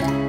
네.